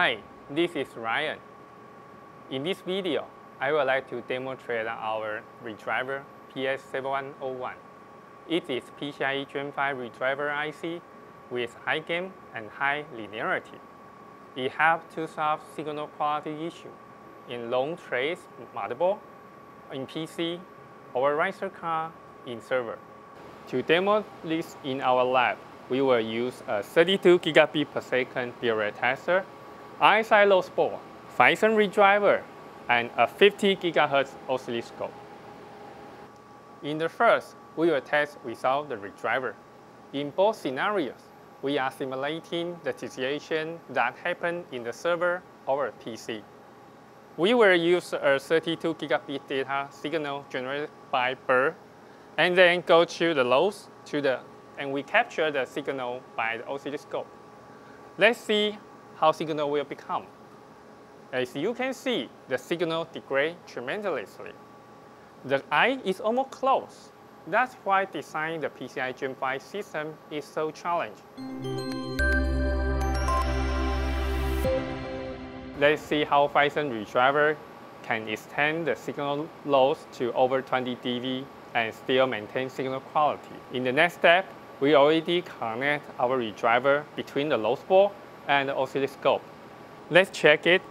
Hi, this is Ryan. In this video, I would like to demonstrate our redriver PS7101. It is PCIe Gen 5 redriver IC with high gain and high linearity. It helps to solve signal quality issue in long trace motherboard, in PC, or riser card, in server. To demo this in our lab, we will use a 32 gigabit per second bitrate tester, RSI load sport, Phison redriver, and a 50 gigahertz oscilloscope. In the first, we will test without the redriver. In both scenarios, we are simulating the situation that happened in the server or PC. We will use a 32 gigabit data signal generated by BERT and then go to the loads to the, and we capture the signal by the oscilloscope. Let's see how signal will become. As you can see, the signal degrade tremendously. The eye is almost closed. That's why designing the PCI Gen 5 system is so challenging. Let's see how Phison redriver can extend the signal loss to over 20 dB and still maintain signal quality. In the next step, we already connect our redriver between the load board and oscilloscope. Let's check it.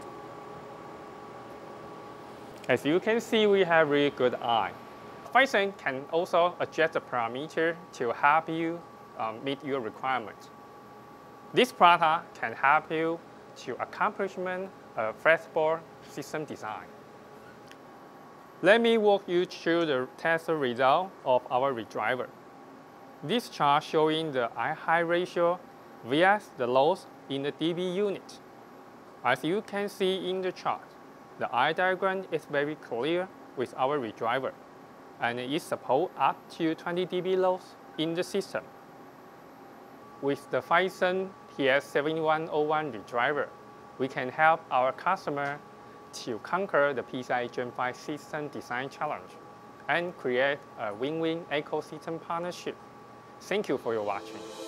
As you can see, we have really good eye. Phison can also adjust the parameter to help you um, meet your requirements. This product can help you to accomplishment a flexible system design. Let me walk you through the test result of our redriver. This chart showing the eye-high ratio vs the loss in the dB unit. As you can see in the chart, the eye diagram is very clear with our redriver, and it supports up to 20 dB loss in the system. With the Phison PS7101 redriver, we can help our customer to conquer the PCI Gen 5 system design challenge and create a win-win ecosystem partnership. Thank you for your watching.